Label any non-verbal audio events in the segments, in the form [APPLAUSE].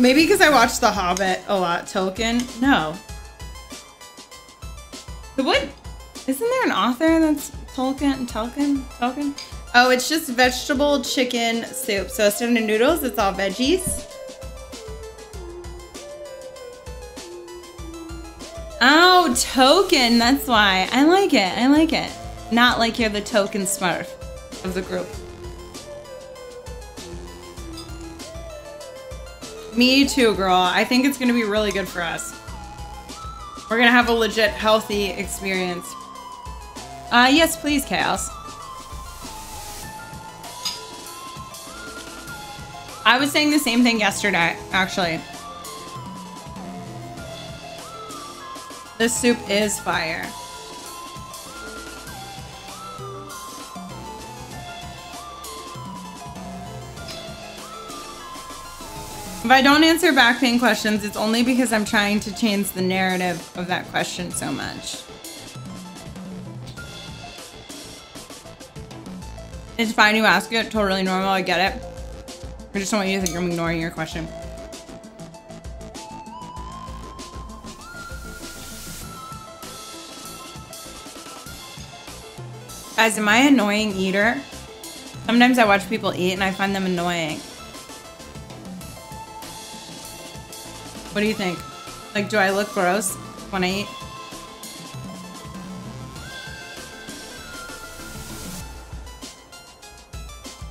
Maybe because I watched The Hobbit a lot. Tolkien? No. The what? Isn't there an author that's Tolkien? Tolkien? Tolkien? Oh, it's just vegetable chicken soup. So instead of noodles, it's all veggies. Oh, token. That's why. I like it. I like it. Not like you're the token smurf of the group. Me too, girl. I think it's going to be really good for us. We're going to have a legit healthy experience. Uh, yes, please, Chaos. I was saying the same thing yesterday, actually. This soup is fire. If I don't answer back pain questions, it's only because I'm trying to change the narrative of that question so much. It's fine you ask it, totally normal, I get it. I just don't want you to think I'm ignoring your question. Guys, am I annoying eater? Sometimes I watch people eat and I find them annoying. What do you think? Like, do I look gross when I eat?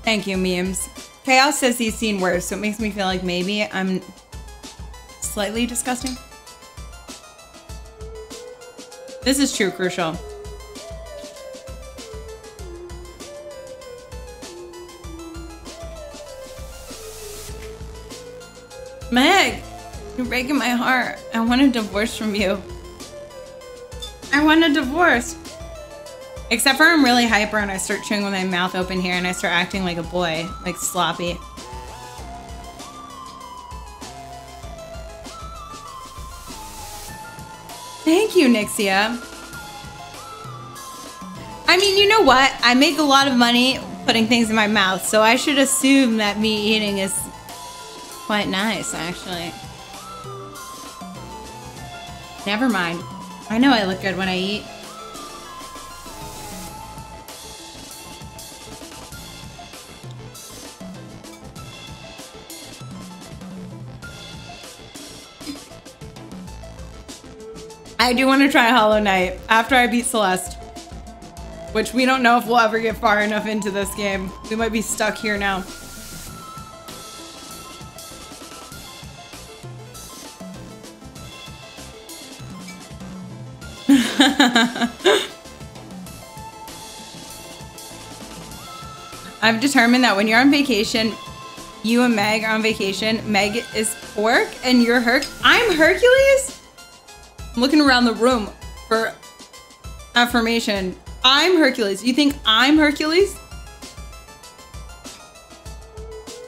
Thank you, memes. Chaos says he's seen worse, so it makes me feel like maybe I'm slightly disgusting. This is true, Crucial. Meg! You're breaking my heart. I want a divorce from you. I want a divorce. Except for I'm really hyper and I start chewing with my mouth open here and I start acting like a boy, like sloppy. Thank you, Nixia. I mean, you know what? I make a lot of money putting things in my mouth, so I should assume that me eating is quite nice, actually. Never mind. I know I look good when I eat. I do want to try Hollow Knight after I beat Celeste. Which we don't know if we'll ever get far enough into this game. We might be stuck here now. [LAUGHS] I've determined that when you're on vacation, you and Meg are on vacation. Meg is Pork and you're Herc. I'm Hercules? I'm looking around the room for affirmation. I'm Hercules. You think I'm Hercules?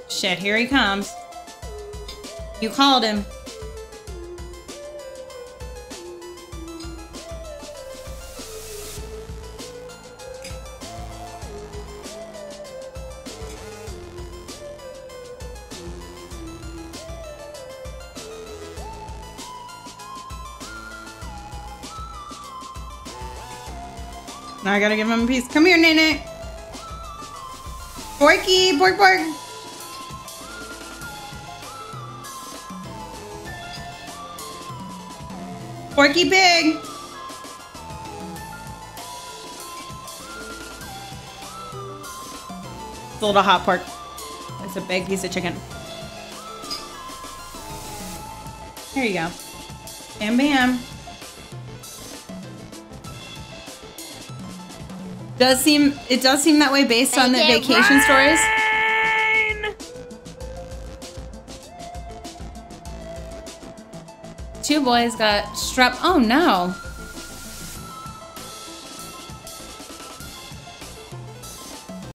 Shit, here he comes. You called him. Now I gotta give him a piece. Come here, Nene. Porky, pork, pork. Porky pig. It's a little hot pork. It's a big piece of chicken. There you go. Bam, bam. Does seem it does seem that way based on the vacation stories. Two boys got strep. Oh no.